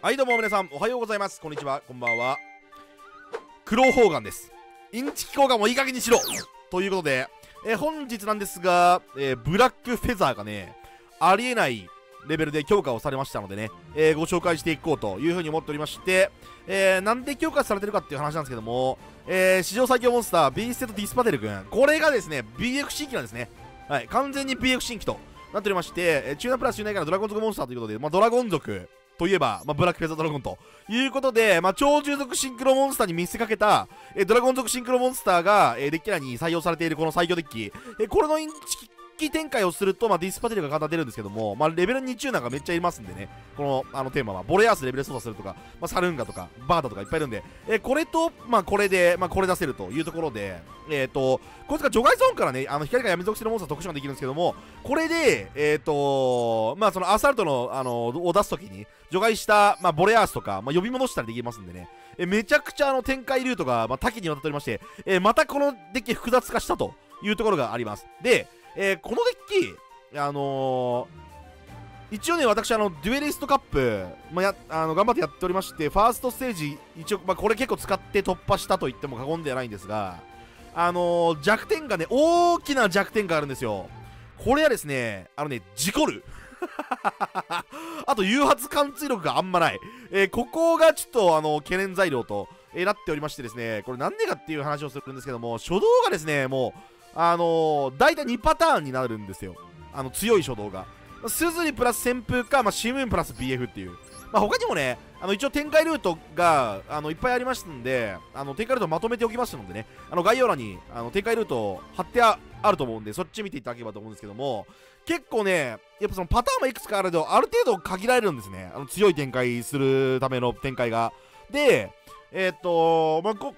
はいどうも皆さんおはようございます。こんにちは。こんばんは。クローホーガンです。インチキ効果もいい加減にしろ。ということで、えー本日なんですが、えーブラックフェザーがねありえないレベルで強化をされましたのでね、えーご紹介していこうというふうに思っておりまして、えーなんで強化されてるかっていう話なんですけども、えー史上最強モンスタービーステッド・ディスパテル君。これがですね BF 新規なんですね。はい完全に BF 新規となっておりまして、えーチューナプラスチューナ以下のドラゴン族モンスターということで、まあ、ドラゴン族といえば、まあ、ブラックフェザードラゴンということで、まあ、超従属シンクロモンスターに見せかけた、えドラゴン族シンクロモンスターが、えデッキ内に採用されているこの最強デッキ、えこれのインチキ展開をすると、まあ、ディスパテルが簡単出るんですけども、まあ、レベル2チューナーがめっちゃいますんでね、このあのテーマは、ボレアースレベル操作するとか、まあ、サルンガとか、バータとかいっぱいいるんで、えーこれと、まあ、これで、まあ、これ出せるというところで、えっ、と、こいつが除外ゾーンからね、あの光が闇属性のモンスター特殊ができるんですけども、これで、えっ、と、まあ、そのアサルトの、あの、を出すときに、除外した、まあ、ボレアースとか、まあ、呼び戻したりできますんでね、えめちゃくちゃあの展開ルートが、まあ、多岐にわたっておりまして、えまたこのデッキ複雑化したというところがあります。で、えーこのデッキ、あのー一応ね、私、あの、デュエリストカップ、まあ、やあの頑張ってやっておりまして、ファーストステージ、一応、まあ、これ結構使って突破したと言っても過言ではないんですが、あのー弱点がね、大きな弱点があるんですよ。これはですね、あのね、事故る。あと、誘発貫通力があんまない。えーここがちょっと、あの懸念材料と、えーなっておりましてですね、これなんでかっていう話をするんですけども、初動がですね、もう、あのー、大体2パターンになるんですよ。あの、強い初動が。スズリプラス旋風か、まあ、シムーンプラス BF っていう。まあ、他にもね、あの一応展開ルートがあのいっぱいありましたんで、あの展開ルートまとめておきましたのでね、あの概要欄にあの展開ルート貼ってあると思うんで、そっち見ていただければと思うんですけども、結構ね、やっぱそのパターンもいくつかあると、ある程度限られるんですね、あの強い展開するための展開が。で、えーっと、まあ、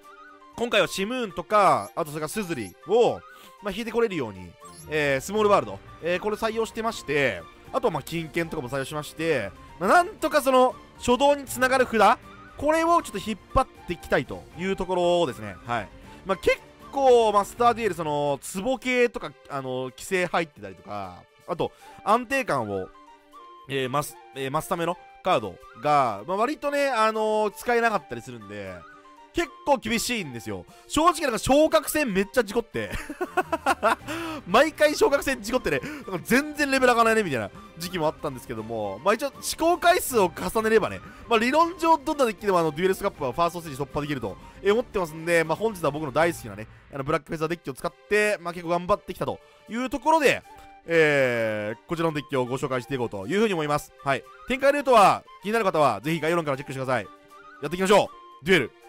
今回はシムーンとか、あとそれからスズリを、まあ、引いてこれるように、えースモールワールド、えーこれ採用してまして、あとはまあ金券とかも採用しまして、まあなんとかその初動につながる札、これをちょっと引っ張っていきたいというところですね。はい。まあ、結構、マスターデュエル、その、壺系とか、あの、規制入ってたりとか、あと、安定感を、えー、増す、えー増すためのカードが、まあ、割とね、あの使えなかったりするんで、結構厳しいんですよ。正直なんか昇格戦めっちゃ事故って、毎回昇格戦事故ってね、なんか全然レベル上がらないねみたいな時期もあったんですけども、まあ一応試行回数を重ねればね、まあ理論上どんなデッキでもあのデュエルスカップはファーストステージ突破できるとえ思ってますんで、まあ本日は僕の大好きなね、あのブラックフェザーデッキを使って、まあ結構頑張ってきたというところで、えー、こちらのデッキをご紹介していこうというふうに思います。はい。展開ルートは気になる方はぜひ概要欄からチェックしてください。やっていきましょうデュエル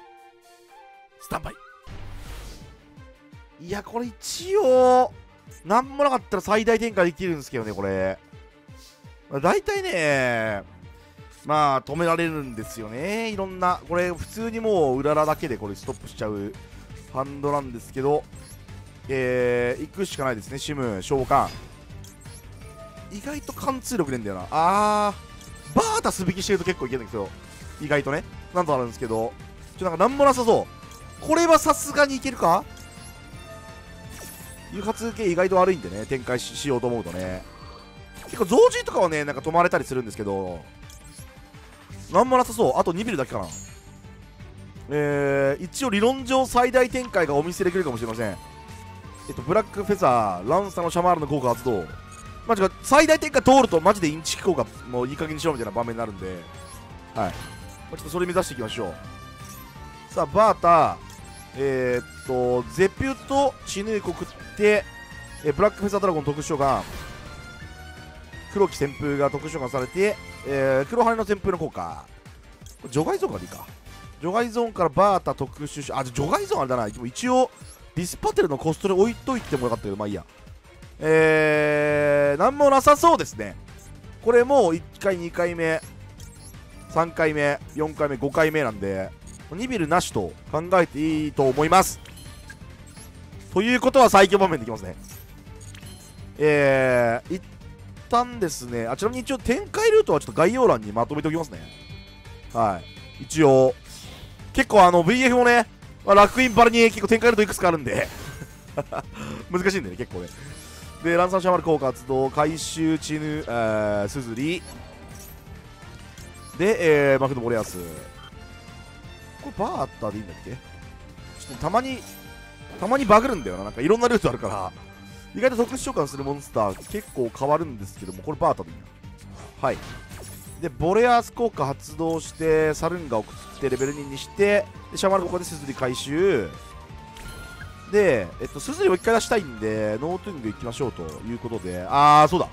スタンバイいや、これ一応、なんもなかったら最大展開できるんですけどね、これ。大体ね、まあ、止められるんですよね。いろんな、これ、普通にもう、うららだけでこれ、ストップしちゃうハンドなんですけど、えー、行くしかないですね。シム、召喚。意外と貫通力ねんだよな。あー、バータ素引きしてると結構いけるんですよ。意外とね。なんとあるんですけど、ちょっと、なんかなんもなさそう。これはさすがにいけるか？誘発系意外と悪いんでね、展開しようと思うとね。結構、増獣とかはね、なんか止まれたりするんですけど、なんもなさそう。あと2ビルだけかな。えー、一応理論上最大展開がお見せできるかもしれません。えっと、ブラックフェザー、ランサのシャマールの効果発動。まあ、違う最大展開通るとマジでインチキ効果もういい加減にしろみたいな場面になるんで、はい。ま、ちょっとそれ目指していきましょう。さあ、バーター、えー、っと、ゼピュとチヌーコ食って、えーブラックフェザードラゴン特殊召喚、黒き旋風が特殊召喚されて、えー黒羽の旋風の効果。除外ゾーンがいいか。除外ゾーンからバータ特殊召喚、あ、除外ゾーンあれだな。一応、ディスパテルのコストで置いといてもよかったけど、まあいいや。えー、なんもなさそうですね。これもう1回、2回目、3回目、4回目、5回目なんで、2ビルなしと考えていいと思います。ということは最強場面できますね。えー、一旦ですね、あちなみに一応展開ルートはちょっと概要欄にまとめておきますね。はい。一応、結構あの VF もね、まあ、楽園バルに結構展開ルートいくつかあるんで 難しいんでね、結構ね。で、ランサンシャマル効果発動、回収チヌ、スズリ。で、えー、マクド・ボレアスこれバーターでいいんだっけ？ちょっとたまにたまにバグるんだよな。なんかいろんなルートあるから。意外と特殊召喚するモンスター結構変わるんですけどもこれバーターでいいな。はい。でボレアス効果発動してサルンガ送ってレベル2にしてでシャマルここでスズリ回収。で、えっと、スズリを1回出したいんでノートゥング行きましょうということで。あーそうだ。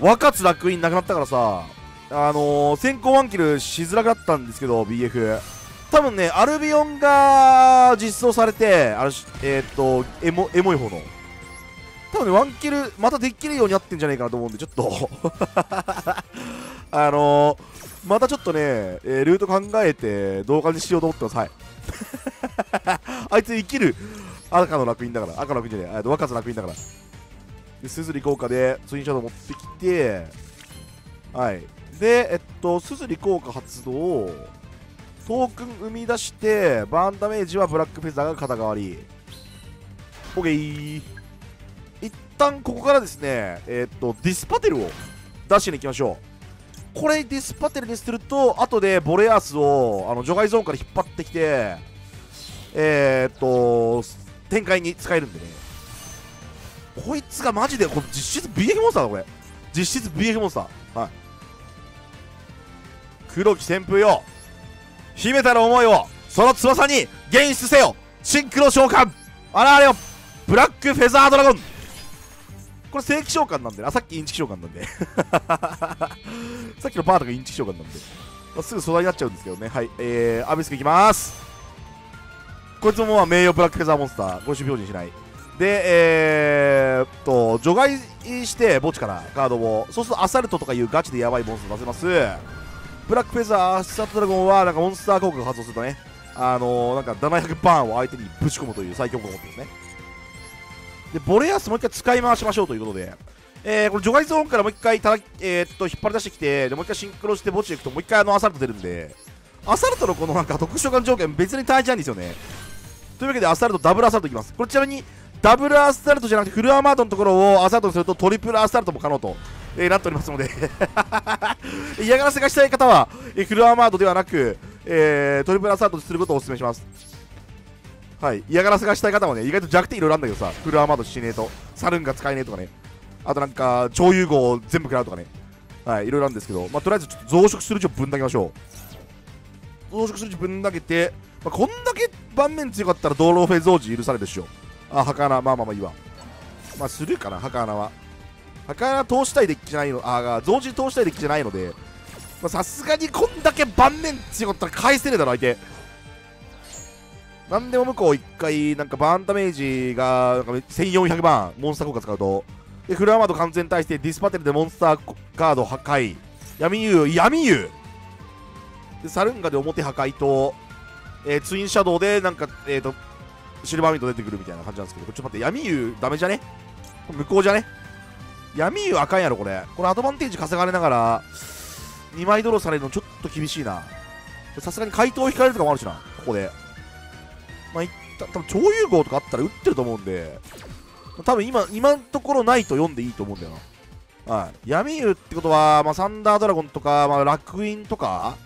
若津楽園なくなったからさあのー、先行ワンキルしづらかったんですけど BF 多分ねアルビオンが実装されてあれえー、っとエモエモい方の。多分ねワンキルまたできるようになってんじゃないかなと思うんでちょっと。あのー、またちょっとね、えー、ルート考えて動画にしようと思ってます。はい。あいつ生きる。赤の楽園だから。赤の楽園じゃない若さ楽園だから。でスズリ効果でツインシャドウ持ってきてはい。でえっとスズリ効果発動トークン生み出してバーンダメージはブラックフェザーが肩代わり。OK 一旦ここからですねえっとディスパテルを出しに行きましょう。これディスパテルにすると後でボレアースをあの除外ゾーンから引っ張ってきてえー、っと展開に使えるんでね。こいつがマジでこれ実質 BF モンスターだこれ。実質 BF モンスター。はい。黒き旋風よ。秘めたる思いをその翼に現出せよ。シンクロ召喚。現れよブラックフェザードラゴン。これ正規召喚なんであさっきインチキ召喚なんで。さっきのバートがインチキ召喚なんで、まあ、すぐ素材になっちゃうんですけどね。はい。えー、アビスクいきます。こいつもまあ名誉ブラックフェザーモンスター。これ守備表示しない。でえー、っと除外して墓地からカードを。そうするとアサルトとかいうガチでやばいモンスター出せます。ブラックフェザースタートドラゴンはなんかモンスター効果が発動するとね。あのー、なんか700バーンを相手にぶち込むという最強効果を持ってますね。でボレアスもう一回使い回しましょうということで。えー、これ除外ゾーンからもう一回た、えー、っと引っ張り出してきてでもう一回シンクロして墓地へ行くともう一回あのアサルト出るんで。アサルトのこのなんか特殊召喚条件別に大事なんですよね。というわけでアサルトダブルアサルトいきます。これちなみにダブルアサルトじゃなくてフルアーマードのところをアサルトにするとトリプルアサルトも可能と、えー、なっておりますので。嫌がらせがしたい方は、えー、フルアーマードではなく、えー、トリプルアサルトにすることをお勧めします。はい。嫌がらせがしたい方はね意外と弱点いろいろあるんだけどさフルアーマードしねえとサルンが使えねえとかね。あとなんか超融合を全部食らうとかね。はい。いろいろあるんですけど。まあとりあえずちょっと増殖するうちをぶん投げましょう。増殖するうちぶん投げて、まあ、こんだけ盤面強かったら道路フェゾージ許されるでしょ。うあ、墓穴、まあまあまあいいわ。まあ、するかな、墓穴は。墓穴通したいデッキじゃないの、あ、増字通したいデッキじゃないので、さすがにこんだけ盤面強かったら返せねえだろ、相手。なんでも向こう1回、なんかバーンダメージがなんか1400番、モンスター効果使うと。で、フルアマード完全対してディスパテルでモンスターカード破壊。闇優、闇優で、サルンガで表破壊と、えー、ツインシャドウで、なんか、えっ、ー、と、シルバーミント出てくるみたいな感じなんですけど、ちょっと待って、闇湯ダメじゃね？向こうじゃね？闇湯あかんやろ、これ。これアドバンテージ稼がれながら、2枚ドローされるのちょっと厳しいな。さすがに回答を引かれるとかもあるしな、ここで。まあ、いった多分超融合とかあったら打ってると思うんで、多分今、今のところないと読んでいいと思うんだよな。はい。闇湯ってことは、まあ、サンダードラゴンとか、まあ、楽園とか、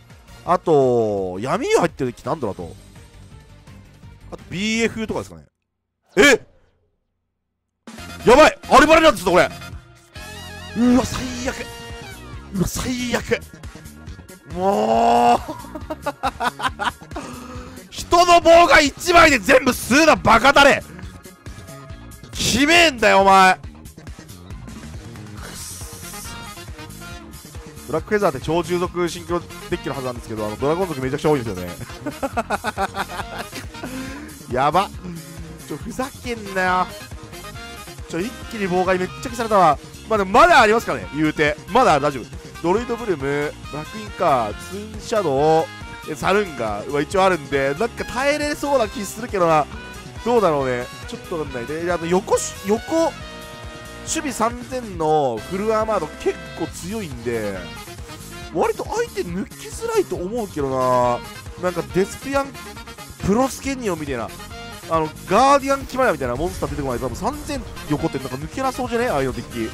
あと、闇湯入ってる時なんだろうと。あと BF とかですかね。えやばい！アルバレなんですこれ。うわ最悪。うわ最悪。もう。人の棒が1枚で全部吸うなバカだれ決めんだよお前。ブラックフェザーって超従属シンクロデッキのはずなんですけどあのドラゴン族めちゃくちゃ多いですよね。やば。ちょふざけんなよ。ちょ一気に妨害めっちゃ消されたわ。まあでもまだありますからね言うて。まだ大丈夫。ドロイドブルームバックインカーツーンシャドウサルンガは一応あるんでなんか耐えれそうな気するけどな。どうだろうね。ちょっとわかんないであと横横守備3000のフルアーマード結構強いんで割と相手抜きづらいと思うけどな。なんかデスピアンプロスケニオンみたいなあのガーディアンキマヤみたいなモンスター出てこない。と多分3000横ってなんか抜けなそうじゃね？ああいうデッキ。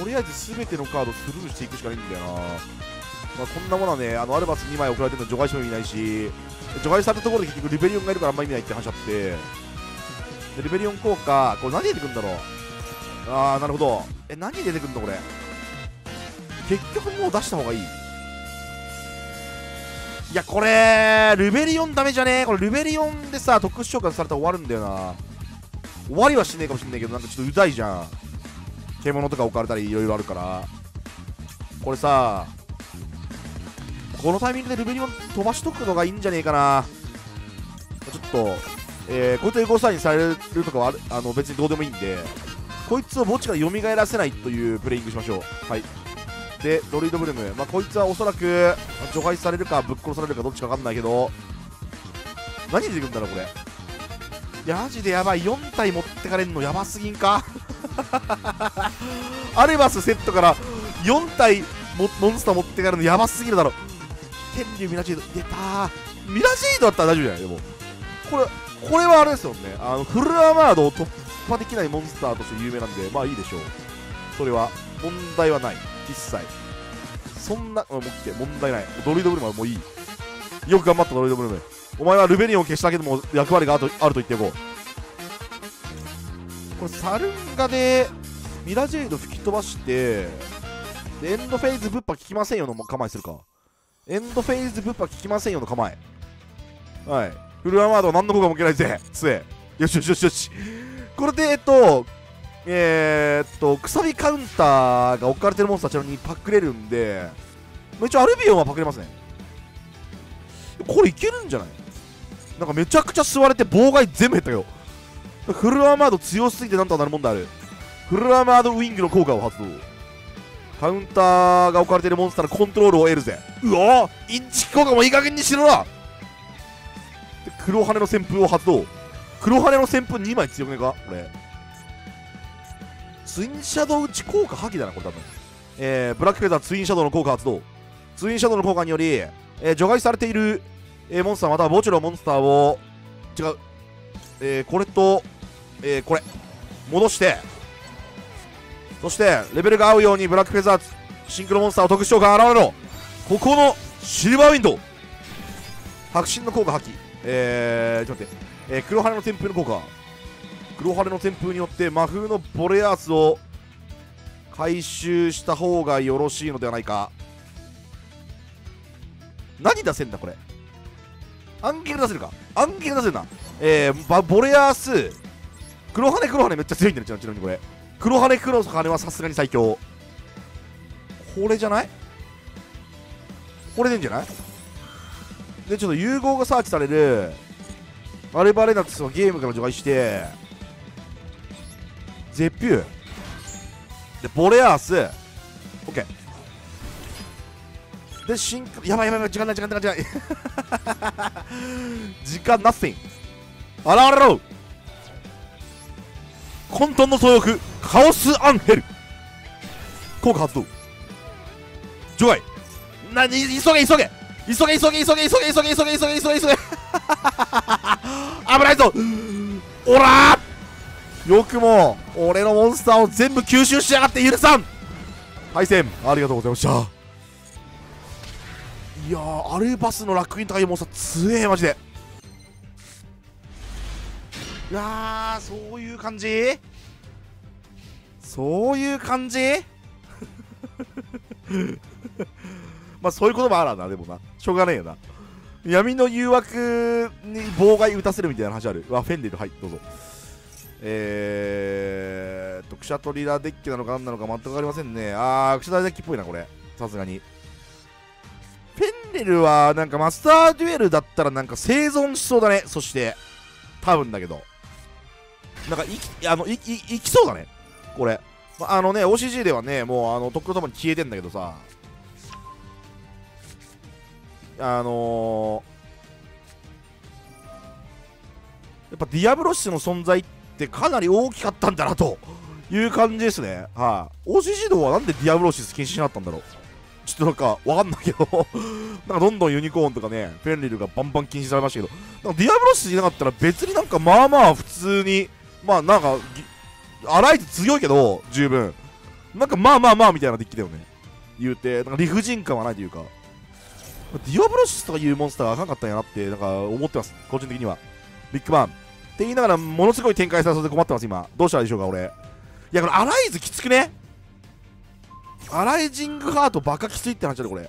とりあえず全てのカードスルーしていくしかないんだよな、まあ、こんなものはねあのアルバス2枚送られてるの除外しても意味ないし除外されたところで結局リベリオンがいるからあんま意味ないって話あって。でリベリオン効果これ何出てくるんだろう？ああなるほど。え何出てくるんだこれ？結局もう出した方がいい。いやこれルベリオンダメじゃね？えこれルベリオンでさ特殊召喚されたら終わるんだよな。終わりはしねえかもしんないけどなんかちょっとうざいじゃん。獣とか置かれたりいろいろあるから。これさこのタイミングでルベリオン飛ばしとくのがいいんじゃねえかな。ちょっと、えー、こういつエゴサインされるとかはああの別にどうでもいいんでこいつを墓地から蘇らせないというプレイングしましょう。はい。でドルイドブルム、まあ、こいつはおそらく除外されるかぶっ殺されるかどっちか分かんないけど。何出てくるんだろうこれ。やマジでやばい。4体持ってかれんのやばすぎんか？アルバスセットから4体モモンスター持ってかれるのやばすぎるだろ。天竜ミラジード。出たミラジードだったら大丈夫じゃない？でも。これこれはあれですよね。あのフルアマードを突破できないモンスターとして有名なんでまあいいでしょう。それは問題はない。一切。そんな、もう OK 問題ない。ドルイドブルムはもういい。よく頑張ったドルイドブルムお前はルベリオンを消しただけでも役割があるとあると言っておこう。これサルンガでミラジェイド吹き飛ばしてでエンドフェイズぶっぱ効きませんよの構えするか。エンドフェイズぶっぱ効きませんよの構え。はい。フルアマードは何の効果も受けないぜ。杖よしよしよしよし。これでえっとえー、っと、くさびカウンターが置かれてるモンスターちなみにパクれるんで、一応アルビオンはパクれますね。これいけるんじゃない？なんかめちゃくちゃ吸われて妨害全部減ったけど。フルアーマード強すぎてなんとかなるもんだある。フルアーマードウィングの効果を発動。カウンターが置かれてるモンスターのコントロールを得るぜ。うわインチキ効果もいい加減にしろな黒羽の旋風を発動。黒羽の旋風2枚強くねえか？これ。ツインシャドウ打ち効果破棄だな、これ多分。えー、ブラックフェザーツインシャドウの効果発動。ツインシャドウの効果により、えー、除外されている、えー、モンスターまたは墓地のモンスターを、違う、えー、これと、えー、これ、戻して、そして、レベルが合うようにブラックフェザーシンクロモンスターを特殊召喚現れろ。ここのシルバーウィンドウ。白真の効果破棄。えー、ちょっと待って、えー、黒羽の旋風の効果。黒羽の旋風によって魔風のボレアースを回収した方がよろしいのではないか。何出せんだこれ？アンゲル出せるか？アンゲル出せるな。えー、ボレアース。黒羽黒羽めっちゃ強いんだよちなみにこれ。黒羽黒羽はさすがに最強。これじゃない？これでいいんじゃない？でちょっと融合がサーチされる。アルバレナツをゲームから除外して。ゼピュー。でボレアース。OK で進化やばいやばいやばい時間ない時間ない時間ない。時間ナッシン。現れろ。混沌の総力カオスアンヘル。効果発動。除外。なに急げ急げ。急げ急げ急げ急げ急げ急げ急げ急げ急げ。危ないぞ。おらよくも俺のモンスターを全部吸収しやがって許さん。敗戦ありがとうございました。いやーアルバスの楽園とかいうモンスター強えマジで。いやーそういう感じ？そういう感じ？まあそういうこともあらなでもな。しょうがねえよな。闇の誘惑に妨害打たせるみたいな話ある。わフェンデルはいどうぞ。えーと、クシャトリラデッキなのか何なのか全く分かりませんね。あー、クシャトリラデッキっぽいな、これ。さすがに。フェンネルは、なんかマスターデュエルだったらなんか生存しそうだね。そして、多分だけど。なんか、いき、あの、い、い、いきそうだね。これ。あのね、OCG ではね、もう、あの、特訓ともに消えてんだけどさ。あのー、やっぱディアブロシスの存在ってってかなり大きかったんだなという感じですね。はい、あ、OCG の方はなんでディアブロシス禁止になったんだろう。ちょっとなんかわかんないけど。なんかどんどんユニコーンとかね、フェンリルがバンバン禁止されましたけど、なんかディアブロシスいなかったら別になんかまあまあ普通に、まあなんか、荒いと強いけど、十分。なんかまあまあまあみたいなデッキだよね。言うてなんか理不尽感はないというか。ディアブロシスとかいうモンスターがあかんかったんやなってなんか思ってます。個人的には。ビッグバン。って言いながらものすごい展開させて困ってます今。どうしたらいいでしょうか俺。いやこれアライズきつくね？アライジングハートバカきついって話だねこれ。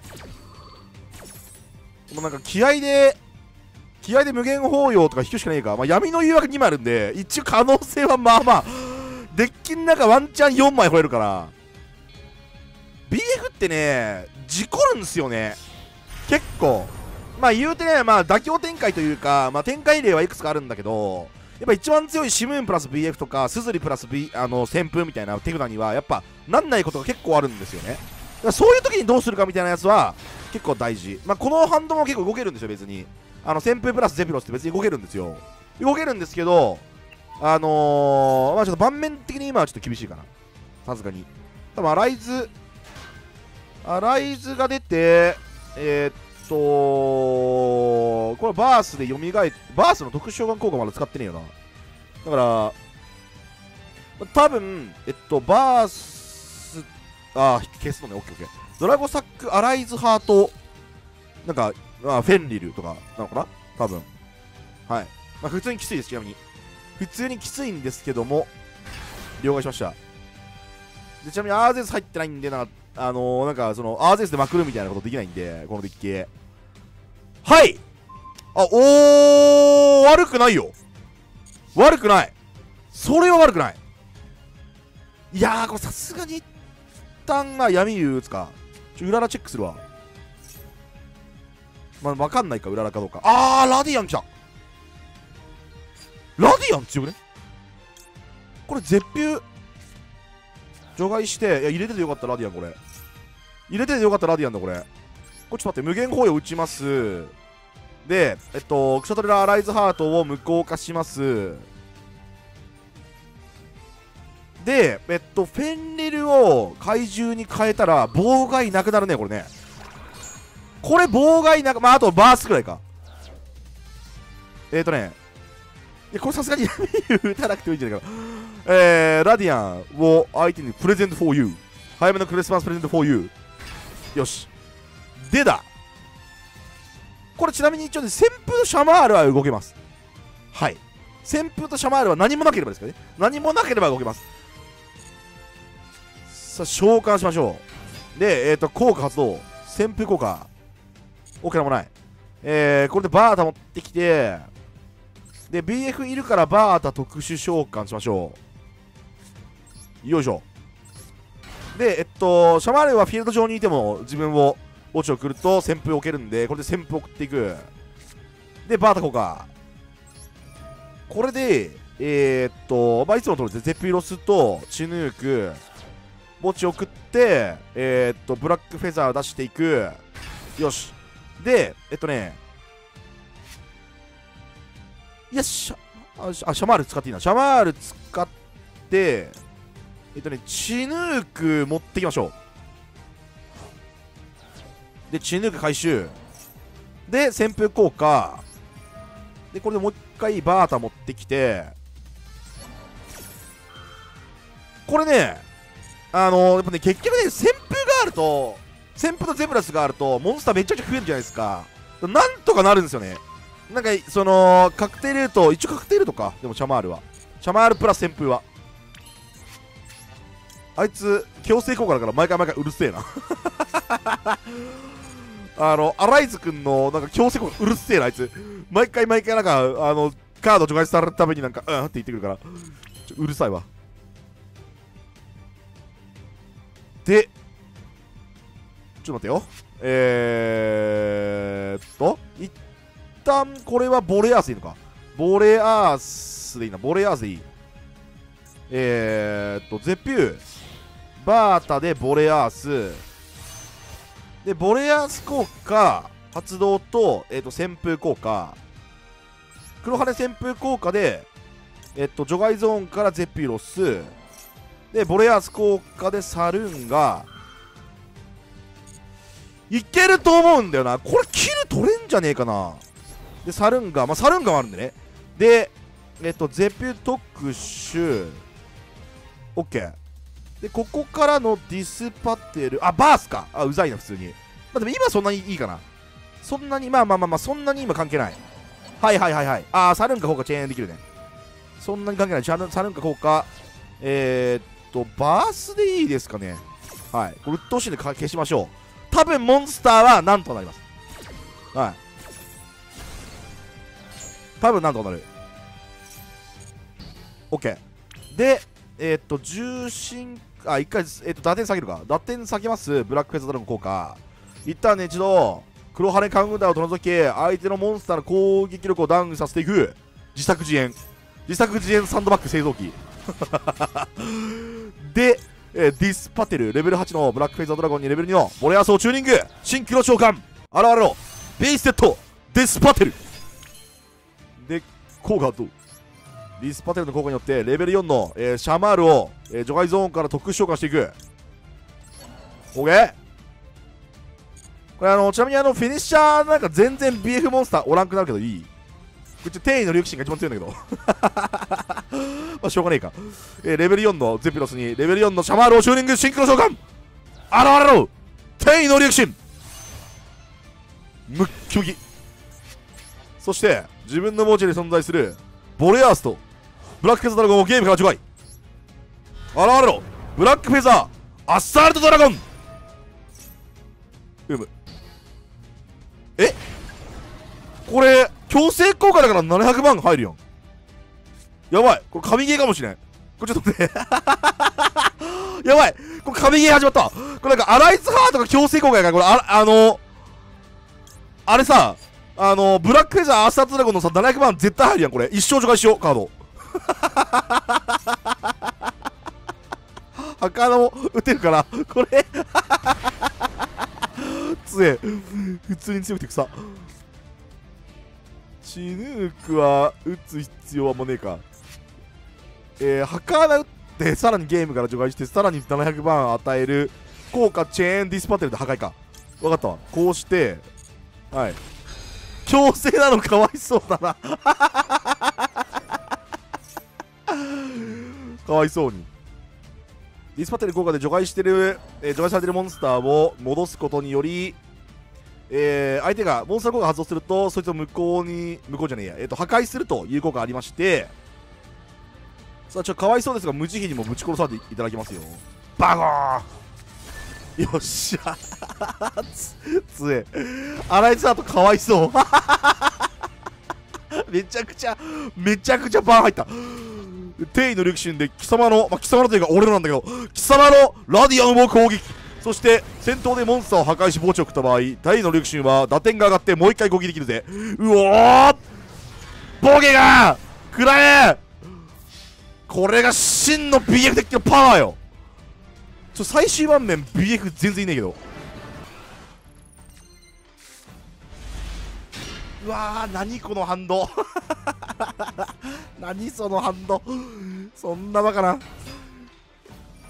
もうなんか気合で気合で無限包容とか引くしかねえか、まあ、闇の誘惑2枚あるんで一応可能性はまあまあデッキの中ワンチャン4枚吠えるから。BF ってね事故るんですよね。結構。まあ言うてねまあ妥協展開というか、まあ、展開例はいくつかあるんだけどやっぱ一番強いシムーンプラス BF とかスズリプラス、B、あの旋風みたいな手札にはやっぱなんないことが結構あるんですよね。だからそういう時にどうするかみたいなやつは結構大事。まあこのハンドも結構動けるんですよ別に。あの旋風プラスゼピロスって別に動けるんですよ。動けるんですけどあのー、まあちょっと盤面的に今はちょっと厳しいかな。さすがに。多分アライズアライズが出てえー、っとこれバースで蘇っバースの特殊召喚効果まだ使ってねえよな。だから多分えっとバースあ消すのね。オッケーオッケー。ドラゴサックアライズハートなんかあフェンリルとかなのかな？多分。はい。まあ普通にきついですちなみに。普通にきついんですけども了解しました。でちなみにアーゼス入ってないんでなあのー、なんかそのアーゼスでまくるみたいなことできないんでこのデッキ。はい。あおー悪くないよ。悪くない。それは悪くない。いやーこれさすがに一旦が闇竜打つか。ちょうららチェックするわ。まあ、わかんないか、うららかどうか。あー、ラディアン来た。ラディアン強くね？これ、絶品除外して、いや、入れててよかった、ラディアン、これ。入れててよかった、ラディアンだ、これ。これ、ち待って、無限包囲を打ちます。で、えっと、クシャトレラアライズハートを無効化します。で、えっと、フェンリルを怪獣に変えたら、妨害なくなるね、これね。これ妨害なく、まあ、あとバースくらいか。えっ、とね、いやこれさすがに打たなくてもいいんじゃないかな。えー、ラディアンを相手にプレゼント for you。早めのクリスマスプレゼント for you。よし。でだ。これちなみに一応ね、旋風とシャマールは動けます。はい。旋風とシャマールは何もなければですかね。何もなければ動けます。さあ、召喚しましょう。で、えっ、ー、と、効果発動。旋風効果。大きなもない。えー、これでバータ持ってきて、で、BF いるからバータ特殊召喚しましょう。よいしょ。で、えっと、シャマーレはフィールド上にいても自分を墓地を送ると旋風を置けるんで、これで旋風送っていく。で、バータ効果。これで、えー、っと、まあ、いつもの通りでゼピロスとチヌーク、墓地送って、えー、っと、ブラックフェザー出していく。よし。で、えっとね、いや、シャあシャマール使っていいな。シャマール使って、えっとね、チヌーク持ってきましょう。で、チヌーク回収。で、旋風効果。で、これでもう一回バータ持ってきて、これね、あのー、やっぱね、結局ね、旋風があると、旋風とゼブラスがあるとモンスターめちゃくちゃ増えるじゃないですかなんとかなるんですよねなんかその確定ルート一応確定ルートかでもシャマールはシャマールプラス旋風はあいつ強制効果だから毎回毎回うるせえな あのアライズくんのなんか強制効果うるせえなあいつ毎回毎回なんかあのカード除外されるためになんかうんって言ってくるからうるさいわでちょっと待ってよ。えーっと、一旦これはボレアースでいいのか。ボレアースでいいな。ボレアースでいい。えーっと、ゼピュー。バータでボレアース。で、ボレアース効果、発動と、えー、っと、旋風効果。黒羽旋風効果で、えっと、除外ゾーンからゼピロス。で、ボレアース効果でサルーンが、いけると思うんだよな。これキル取れんじゃねえかな。で、サルンガ。まあ、サルンガもあるんでね。で、えっと、ゼピュ特殊。オッケー。でここからのディスパテルあバースか。あうざいな普通に。まあでも今そんなにいいかな。そんなにまあまあまあまあそんなに今関係ない。はいはいはいはい。ああサルンカ効果チェーンできるね。そんなに関係ない。サルンカ効果えー、っとバースでいいですかね。はい。これ鬱陶しいんで消しましょう。多分モンスターはなんとなります。はい。多分なんとなる。OK でえー、っと重心あ一回、え、っと打点下げるか。打点下げます。ブラックフェザードラゴン効果。一旦ね一度黒羽カウンターを取り除き相手のモンスターの攻撃力をダウンさせていく。自作自演。自作自演サンドバッグ製造機。で、えーディスパテルレベル8のブラックフェイザードラゴンにレベル2のボレアスをチューニング。新黒召喚。現れろ。ベースセットディスパテル。で効果はどう？ディスパテルの効果によってレベル4の、えーシャマールを、えー除外ゾーンから特殊召喚していく。OK これあのちなみにあのフィニッシャーなんか全然 BF モンスターおらんくなるけどいい。こっち転移のリュクシンが一番強いんだけど。まあしょうがねえか、えーレベル4のゼピロスにレベル4のシャマールをチューニングシンクロ召喚。現れろ。転移のリュクシン。ムッキムキ。そして自分の墓地に存在するボレアースとブラックフェザードラゴンをゲームから除外。現れろ。ブラックフェザー。アッサルトドラゴン。うむ。え？これ強制効果だから700万入るやん。やばい。これ神ゲーかもしれん。これちょっと待って。やばい。これ神ゲー始まったこれなんかアライズハートが強制効果やからこれああのあれさあのブラックフェザーアーサードラゴンのさ700万絶対入るやんこれ。一生除外しようカード墓のも打てるからこれ強え普通に強くて草チヌークは打つ必要はもうねえかえー、ハカーナ打ってさらにゲームから除外してさらに700番与える効果チェーンディスパテルで破壊か分かったわこうしてはい強制なのかわいそうだな かわいそうに。ディスパテル効果で除外してる、えー除外されてるモンスターを戻すことにより、えー相手がモンスター効果発動するとそいつを無効に無効じゃねえや、えー、と破壊するという効果がありましてさあちょっとかわいそうですが無慈悲にもぶち殺されていただきますよ。バゴーよっしゃつ つえ。洗いつだとかわいそう。めちゃくちゃめちゃくちゃバーン入った。定位の力心で貴様の、まあ、貴様のというか俺のなんだけど貴様のラディアンを攻撃。そして戦闘でモンスターを破壊し墓地を食った場合大の力心は打点が上がってもう一回攻撃できるぜ。うおーボケが食らえ！これが真の BF 的なパワーよ。ちょ最終盤面 BF 全然いねえけど。うわー何このハンド何そのハンドそんなバカな。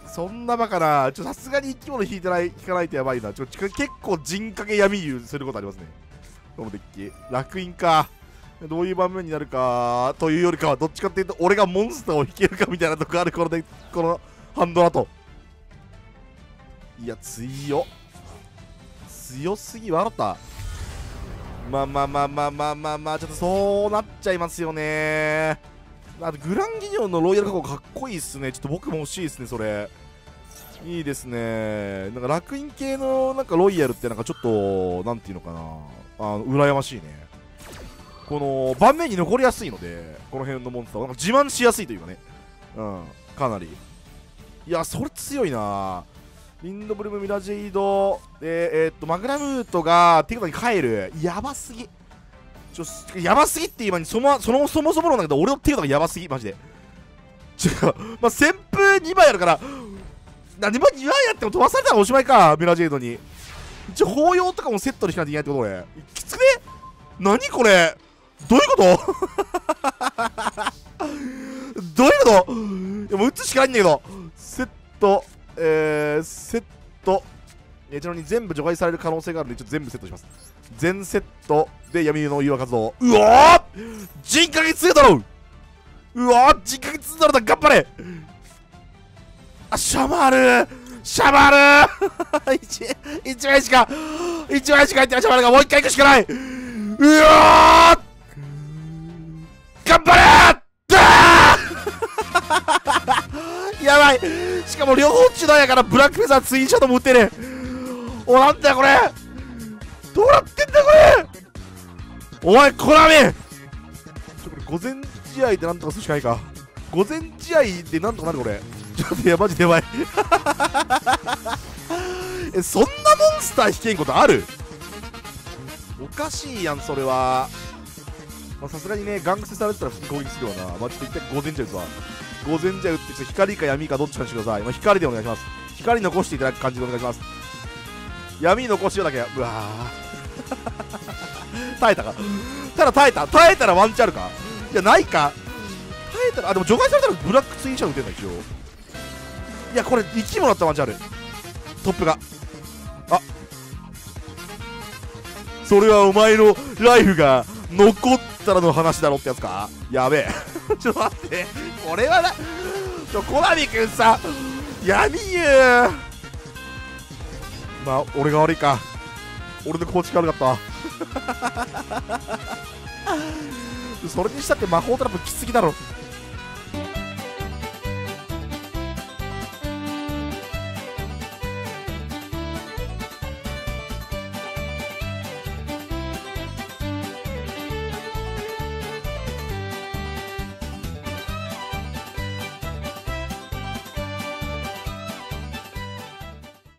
そんなバカな。ちょさすがに生き物引いてない引かないとやばいな。ちょ結構人影闇流することありますね。このデッキ。楽印か。どういう場面になるかというよりかはどっちかっていうと俺がモンスターを引けるかみたいなとこあるこのでこのハンドだと。いや強強すぎ笑った。まあまあまあまあまあまあまあちょっとそうなっちゃいますよねあとグランギニョンのロイヤル加工かっこいいっすねちょっと僕も欲しいですねそれいいですねなんか楽印系のなんかロイヤルってなんかちょっとなんていうのかなあの羨ましいねこの盤面に残りやすいのでこの辺のモンスターはなんか自慢しやすいというかねうんかなりいやそれ強いなリンドブルムミラジェイド。でえーっとマグナムートが手札に帰る。やばすぎ。ちょやばすぎって言い前にそのそのそもそもなんだけど俺の手札がやばすぎ。マジで。違うまあ旋風2枚あるから何も2枚やっても飛ばされたらおしまいかミラジェイドに。一応法要とかもセットにしないといけないってこと俺きつくね？何これ？どういうこと？どういうこと？いやもう打つしかないんだけど。セット。えー、セット。えちなみに全部除外される可能性があるのでちょっと全部セットします。全セットで闇の岩活動。うわー!人影強いだろう。わー!人影強いだろだ頑張れ!あシャマール!シャマール! 1, 1枚しか1枚しか入ってないシャマールがもう一回行くしかない!うわー!しかも両方中段やからブラックフェザーツインシャドウも打ってね。おなんだよこれ。どうなってんだこれ。お前コナミちょこれ午前試合でなんとかするしかないか。午前試合でなんとかなるこれ。ちょっといやマジでやばい。えそんなモンスター引けんことある？おかしいやんそれは。さすがにねガンクセされてたら普通に攻撃するわな。まあちょっと一回午前試合打つわ午前試合打って光か闇かどっちかにしてください、まあ、光でお願いします。光残していただく感じでお願いします。闇残しようだけ。うわ 耐えたか？ただ耐えた。耐えたらワンチャンあるか？いやないか？耐えたらあでも除外されたらブラックツインシャドウ打てんだ一応。いやこれ1もらったワンチャンある。トップが。あ。それはお前のライフが残ったらの話だろってやつか？やべえ。ちょっと待って。これはなちょコナミくん。さ闇言うまあ俺が悪いか。俺の構築悪かった それにしたって魔法トラップきすぎだろ。